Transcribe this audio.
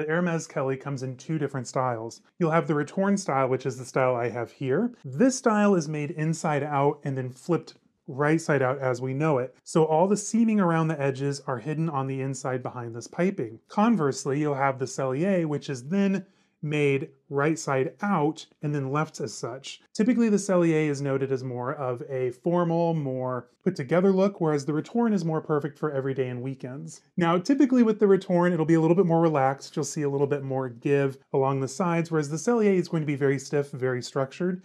The Hermès Kelly comes in two different styles. You'll have the Retourne style, which is the style I have here. This style is made inside out and then flipped right side out as we know it. So all the seaming around the edges are hidden on the inside behind this piping. Conversely, you'll have the Sellier, which is then made right side out and then left as such. Typically the Sellier is noted as more of a formal, more put together look, whereas the Retourne is more perfect for everyday and weekends. Now typically with the Retourne it'll be a little bit more relaxed, you'll see a little bit more give along the sides, whereas the Sellier is going to be very stiff, very structured.